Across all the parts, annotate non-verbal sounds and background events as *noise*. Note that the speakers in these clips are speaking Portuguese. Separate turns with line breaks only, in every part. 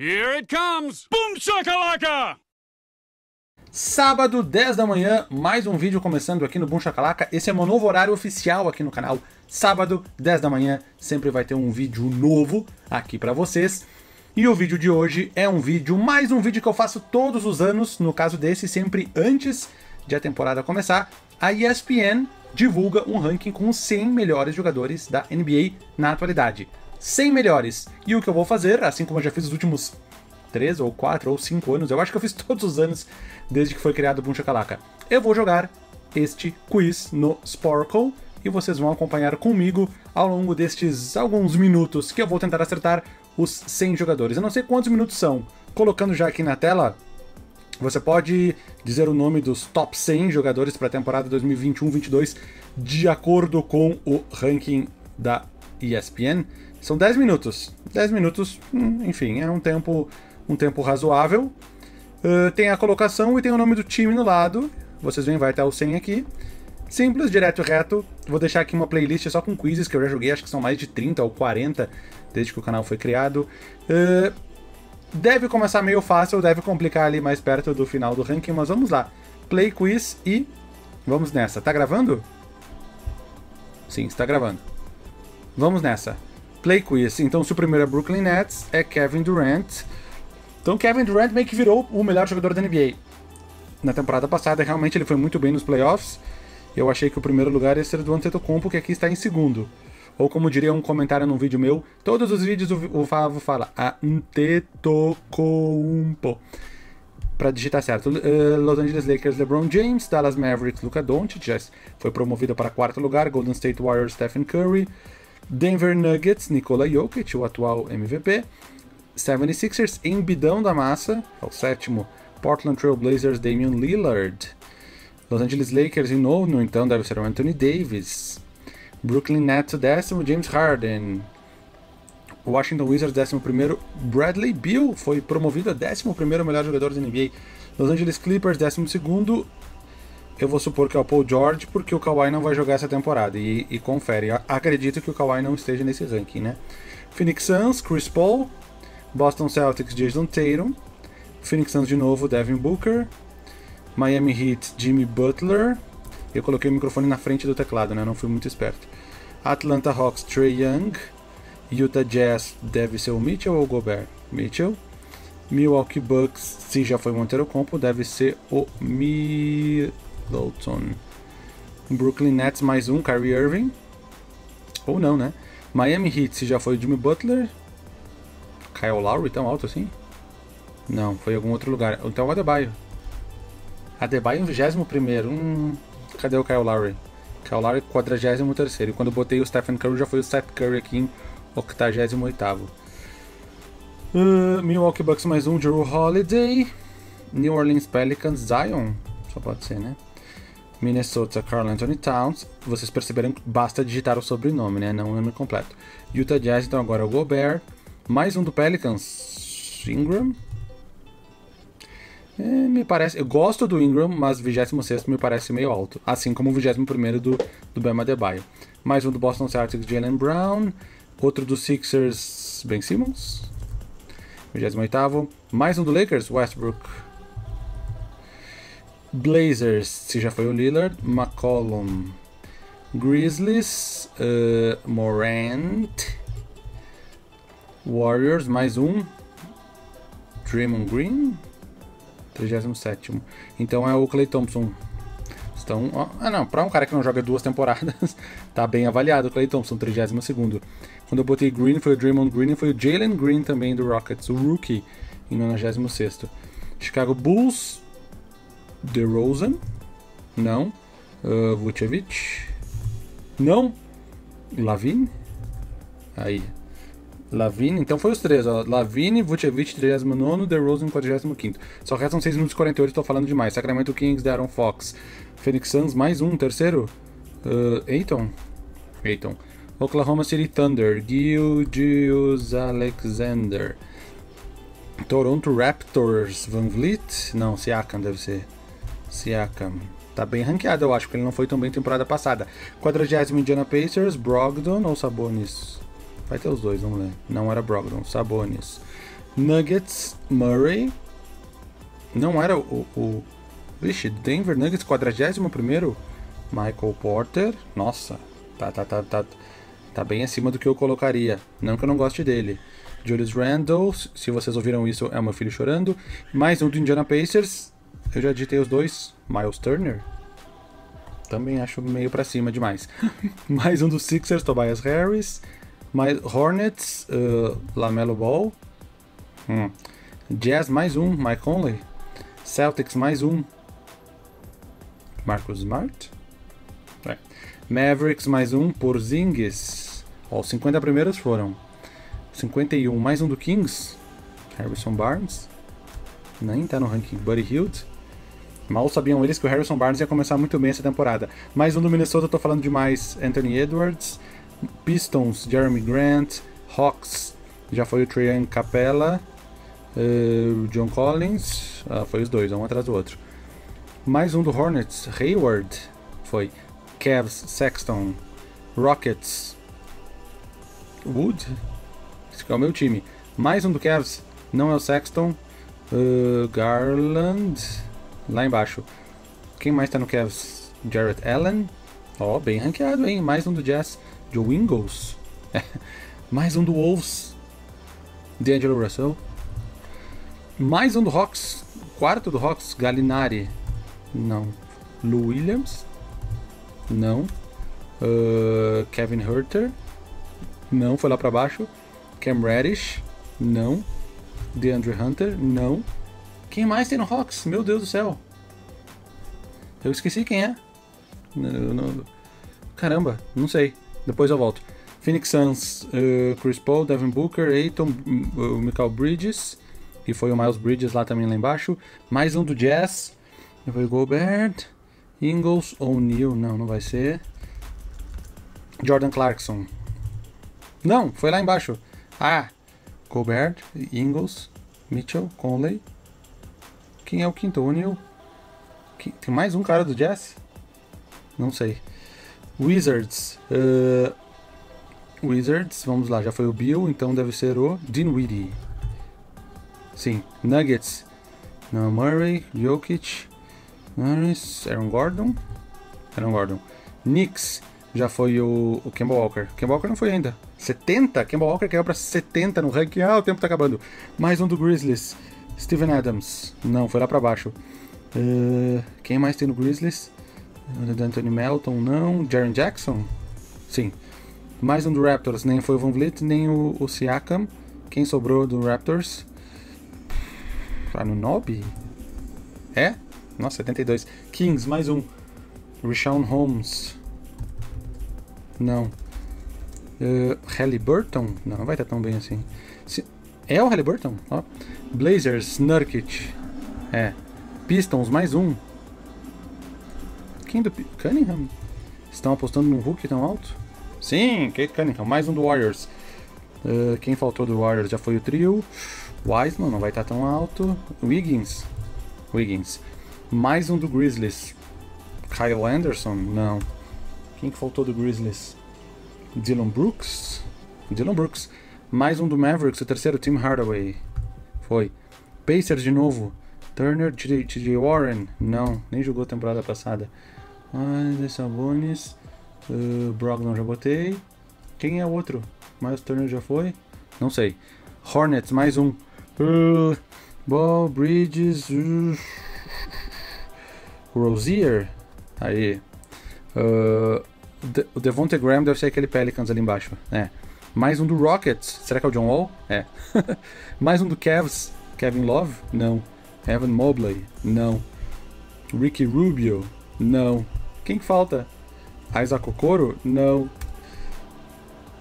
Here it comes! Boom shakalaka!
Sábado, 10 da manhã, mais um vídeo começando aqui no Boom Chacalaca. Esse é meu novo horário oficial aqui no canal. Sábado, 10 da manhã, sempre vai ter um vídeo novo aqui pra vocês. E o vídeo de hoje é um vídeo, mais um vídeo que eu faço todos os anos, no caso desse, sempre antes de a temporada começar. A ESPN divulga um ranking com os 100 melhores jogadores da NBA na atualidade. 100 melhores. E o que eu vou fazer, assim como eu já fiz os últimos 3 ou 4 ou 5 anos, eu acho que eu fiz *laughs* todos os anos desde que foi criado o Boom Shakalaka. Eu vou jogar este quiz no Sparkle e vocês vão acompanhar comigo ao longo destes alguns minutos que eu vou tentar acertar os 100 jogadores. Eu não sei quantos minutos são. Colocando já aqui na tela, você pode dizer o nome dos top 100 jogadores para a temporada 2021-22 de acordo com o ranking da ESPN. São 10 minutos. 10 minutos, hum, enfim, é um tempo, um tempo razoável. Uh, tem a colocação e tem o nome do time no lado. Vocês veem, vai até o 100 aqui. Simples, direto e reto. Vou deixar aqui uma playlist só com quizzes que eu já joguei, acho que são mais de 30 ou 40 desde que o canal foi criado. Uh, deve começar meio fácil, deve complicar ali mais perto do final do ranking, mas vamos lá. Play quiz e vamos nessa. Tá gravando? Sim, está gravando. Vamos nessa. Play quiz. Então, se o primeiro é Brooklyn Nets, é Kevin Durant. Então, Kevin Durant meio que virou o melhor jogador da NBA. Na temporada passada, realmente ele foi muito bem nos playoffs. Eu achei que o primeiro lugar ia ser do Antetokounmpo, que aqui está em segundo. Ou como diria um comentário num vídeo meu, todos os vídeos o Favo fala Antetokounmpo. Para digitar certo. Uh, Los Angeles Lakers, LeBron James. Dallas Mavericks, Luka Doncic. Já foi promovido para quarto lugar. Golden State Warriors, Stephen Curry. Denver Nuggets, Nikola Jokic, o atual MVP. 76ers, embidão da massa, é o sétimo. Portland Trail Blazers, Damian Lillard. Los Angeles Lakers em nono, então deve ser o Anthony Davis. Brooklyn Nets, décimo, James Harden. Washington Wizards, décimo primeiro, Bradley Beal foi promovido a décimo primeiro melhor jogador da NBA. Los Angeles Clippers, décimo segundo, eu vou supor que é o Paul George, porque o Kawhi não vai jogar essa temporada. E, e confere. Acredito que o Kawhi não esteja nesse ranking, né? Phoenix Suns, Chris Paul. Boston Celtics, Jason Tatum. Phoenix Suns de novo, Devin Booker. Miami Heat, Jimmy Butler. Eu coloquei o microfone na frente do teclado, né? Não fui muito esperto. Atlanta Hawks, Trey Young. Utah Jazz deve ser o Mitchell ou o Gobert? Mitchell. Milwaukee Bucks, se já foi Monteiro Compo, deve ser o Middleton. Brooklyn Nets mais um, Kyrie Irving. Ou não, né? Miami Heat, se já foi o Jimmy Butler. Kyle Lowry, tão alto assim? Não, foi em algum outro lugar. Então o Adebayo. Adebayo em 21 Hum, cadê o Kyle Lowry? Kyle Lowry 43 E quando eu botei o Stephen Curry já foi o Seth Curry aqui em 88 uh, Milwaukee Bucks mais um, Drew Holiday. New Orleans Pelicans, Zion. Só pode ser, né? Minnesota, Carl Anthony Towns. Vocês perceberam que basta digitar o sobrenome, né? Não o nome completo. Utah Jazz, então agora é o Gobert. Mais um do Pelicans, Ingram. É, me parece. Eu gosto do Ingram, mas 26 me parece meio alto. Assim como o 21 do, do Bama Adebayo. Mais um do Boston Celtics, Jalen Brown. Outro do Sixers, Ben Simmons. 28. Mais um do Lakers, Westbrook. Blazers, se já foi o Lillard. McCollum. Grizzlies. Uh, Morant. Warriors, mais um. Draymond Green. 37. Então é o Clay Thompson. Estão. Ó, ah, não. Para um cara que não joga duas temporadas, *laughs* tá bem avaliado o Clay Thompson, 32. Quando eu botei Green, foi o Draymond Green e foi o Jalen Green também do Rockets, o rookie, em 96. Chicago Bulls. DeRozan. Não. Uh, Vucevic. Não. Lavine. Aí. Lavine, então foi os três, ó. Lavine, Vucevic, 39, DeRozan, 45. Só restam 6 minutos e 48, tô falando demais. Sacramento Kings, Darren Fox. Phoenix Suns, mais um, terceiro. Uh, Aiton. Aiton. Oklahoma City Thunder, Gil Giles Alexander. Toronto Raptors, Van Vliet? Não, Siakam deve ser. Siakam. Tá bem ranqueado, eu acho, porque ele não foi tão bem temporada passada. 40 Indiana Pacers, Brogdon ou Sabonis? Vai ter os dois, vamos ver. Não era Brogdon, Sabonis. Nuggets, Murray. Não era o. o vixe, Denver Nuggets, 41. Michael Porter. Nossa, tá, tá, tá, tá, tá bem acima do que eu colocaria. Não que eu não goste dele. Julius Randle, se vocês ouviram isso, é meu filho chorando. Mais um do Indiana Pacers. Eu já digitei os dois. Miles Turner. Também acho meio pra cima demais. *laughs* Mais um dos Sixers, Tobias Harris. Mais Hornets, uh, Lamelo Ball. Hum. Jazz mais um, Mike Conley. Celtics mais um, Marcus Smart. É. Mavericks mais um, Porzingis. Ó, os 50 primeiros foram 51, mais um do Kings, Harrison Barnes. Nem tá no ranking, Buddy Hield. Mal sabiam eles que o Harrison Barnes ia começar muito bem essa temporada. Mais um do Minnesota, tô falando demais, Anthony Edwards. Pistons, Jeremy Grant. Hawks, já foi o Trae Capella. Uh, John Collins, uh, foi os dois, um atrás do outro. Mais um do Hornets, Hayward, foi. Cavs, Sexton, Rockets, Wood, esse é o meu time. Mais um do Cavs, não é o Sexton, uh, Garland, lá embaixo. Quem mais tá no Cavs? Jarrett Allen, ó, oh, bem ranqueado, hein? Mais um do Jazz, Joe Ingles, *laughs* mais um do Wolves, D'Angelo Russell. Mais um do Hawks, quarto do Hawks, Galinari. Não. Lou Williams. Não. Uh, Kevin Herter. Não, foi lá para baixo. Cam Reddish. Não. DeAndre Hunter. Não. Quem mais tem no Hawks? Meu Deus do céu. Eu esqueci quem é. Caramba, não sei. Depois eu volto. Phoenix Suns, uh, Chris Paul, Devin Booker, Aiton, uh, Michael Bridges que foi o Miles Bridges lá também lá embaixo. Mais um do Jazz. Foi Gobert, Ingles, O'Neal, não, não vai ser. Jordan Clarkson. Não, foi lá embaixo. Ah, Gobert, Ingles, Mitchell, Conley. Quem é o quinto? O'Neal. Tem mais um cara do Jazz? Não sei. Wizards. Uh, Wizards, vamos lá, já foi o Bill, então deve ser o Dinwiddie. Sim, Nuggets. Não, Murray, Jokic, Norris, Aaron Gordon. Aaron Gordon. Knicks já foi o, o Kemba Walker. Kemba Walker não foi ainda. 70? Kemba Walker caiu pra 70 no ranking. Ah, o tempo tá acabando. Mais um do Grizzlies. Steven Adams. Não, foi lá pra baixo. Uh, quem mais tem no Grizzlies? Anthony Melton, não. Jaren Jackson? Sim. Mais um do Raptors. Nem foi o Van Vliet, nem o, o Siakam. Quem sobrou do Raptors? Anunobi? É? Nossa, 72. Kings, mais um. Rashawn Holmes. Não. Uh, Halliburton? Não, não vai estar tão bem assim. Se... É o Halliburton? Ó. Blazers, Nurkic. É. Pistons, mais um. Quem do... Cunningham? Estão apostando num Hulk tão alto? Sim, Kate Cunningham. Mais um do Warriors. Uh, quem faltou do Warriors já foi o trio. Wiseman não vai estar tão alto. Wiggins. Wiggins. Mais um do Grizzlies. Kyle Anderson? Não. Quem que faltou do Grizzlies? Dylan Brooks? Dylan Brooks. Mais um do Mavericks, o terceiro, Tim Hardaway. Foi. Pacers de novo. Turner, TJ Warren? Não, nem jogou temporada passada. Ah, Sabonis. Uh, Brogdon já botei. Quem é o outro? Miles Turner já foi? Não sei. Hornets, mais um. Uh, Ball, Bridges. Uh, Rosier. Aí. Uh, o Devonte Graham deve ser aquele Pelicans ali embaixo. É. Mais um do Rockets. Será que é o John Wall? É. *laughs* Mais um do Cavs. Kevin Love? Não. Evan Mobley? Não. Ricky Rubio? Não. Quem falta? Isaac Okoro? Não.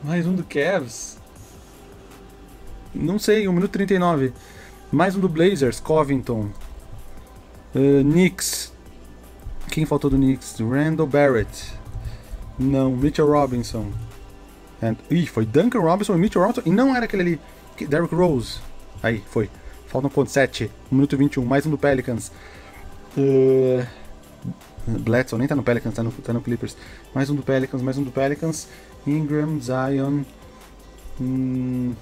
Mais um do Cavs. Não sei, 1 minuto 39. Mais um do Blazers, Covington. Uh, Knicks. Quem faltou do Knicks? Randall Barrett. Não, Mitchell Robinson. And, ih, foi Duncan Robinson e Mitchell Robinson. E não era aquele ali. Derrick Rose. Aí, foi. Faltam quanto? 7. 1 minuto e 21. Mais um do Pelicans. Uh, Bledsoe nem tá no Pelicans, tá no, tá no Clippers. Mais um do Pelicans, mais um do Pelicans. Ingram, Zion. Hum,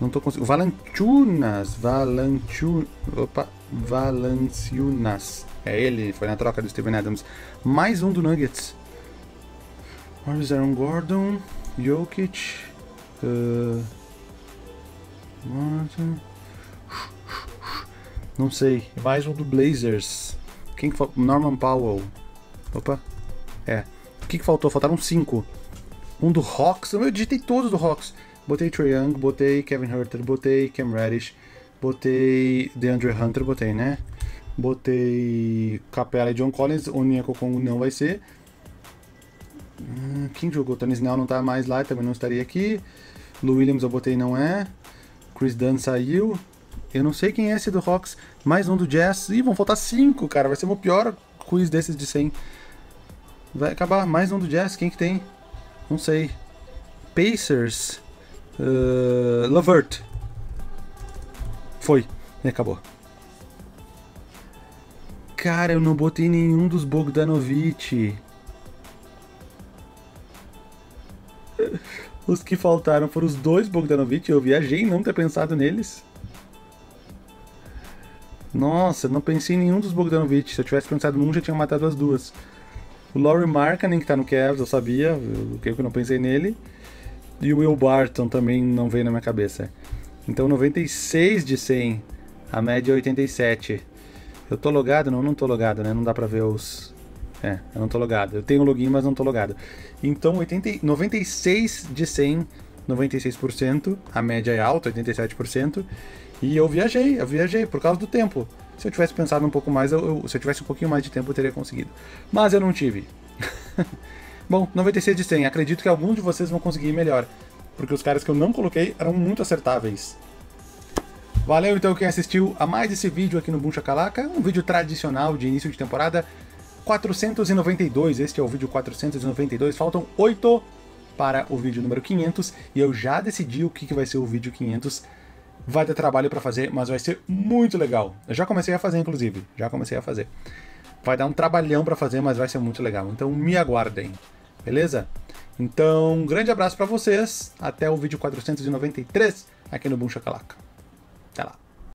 Não tô conseguindo. Valanciunas. Valanciunas. Opa. Valanciunas. É ele, foi na troca do Steven Adams. Mais um do Nuggets. Morris Aaron Gordon. Jokic. Uh, Martin. Não sei. Mais um do Blazers. Quem que? Norman Powell. Opa. É. O que, que faltou? Faltaram cinco. Um do Hawks. Eu digitei todos do Hawks. Botei Trae Young, botei Kevin Herter, botei Cam Reddish, botei DeAndre Hunter, botei, né? Botei Capela e John Collins, o Kong não vai ser. Hum, quem jogou? Tony Snell não tá mais lá, também não estaria aqui. Lou Williams eu botei não é. Chris Dunn saiu. Eu não sei quem é esse do Hawks. Mais um do Jazz. Ih, vão faltar cinco, cara. Vai ser o pior quiz desses de 100. Vai acabar. Mais um do Jazz. Quem que tem? Não sei. Pacers. Uh, Lavert. Foi. E acabou. Cara, eu não botei nenhum dos Bogdanovich. *laughs* Os que faltaram foram os dois Bogdanovich. Eu viajei em não ter pensado neles. Nossa, não pensei em nenhum dos Bogdanovich. Se eu tivesse pensado num, já tinha matado as duas. O Laurie Markkanen, que tá no Cavs, eu sabia. Eu, eu não pensei nele. E o Will Barton também não veio na minha cabeça. Então 96 de 100. A média é 87. Eu tô logado? Não, não tô logado, né? Não dá pra ver os... É, eu não tô logado. Eu tenho login, mas não tô logado. Então 80, 96 de 100, 96%. A média é alta, 87%. E eu viajei, eu viajei por causa do tempo. Se eu tivesse pensado um pouco mais, eu, eu, se eu tivesse um pouquinho mais de tempo, eu teria conseguido. Mas eu não tive. *laughs* Bom, 96 de 100. Acredito que alguns de vocês vão conseguir melhor. Porque os caras que eu não coloquei eram muito acertáveis. Valeu então quem assistiu a mais esse vídeo aqui no Buncha Calaca. Um vídeo tradicional de início de temporada. 492, este é o vídeo 492. Faltam 8 para o vídeo número 500. E eu já decidi o que vai ser o vídeo 500. Vai ter trabalho para fazer, mas vai ser muito legal. Eu já comecei a fazer, inclusive. Já comecei a fazer. Vai dar um trabalhão para fazer, mas vai ser muito legal. Então me aguardem. Beleza? Então, um grande abraço para vocês. Até o vídeo 493 aqui no Boom Chacalaca. Até lá.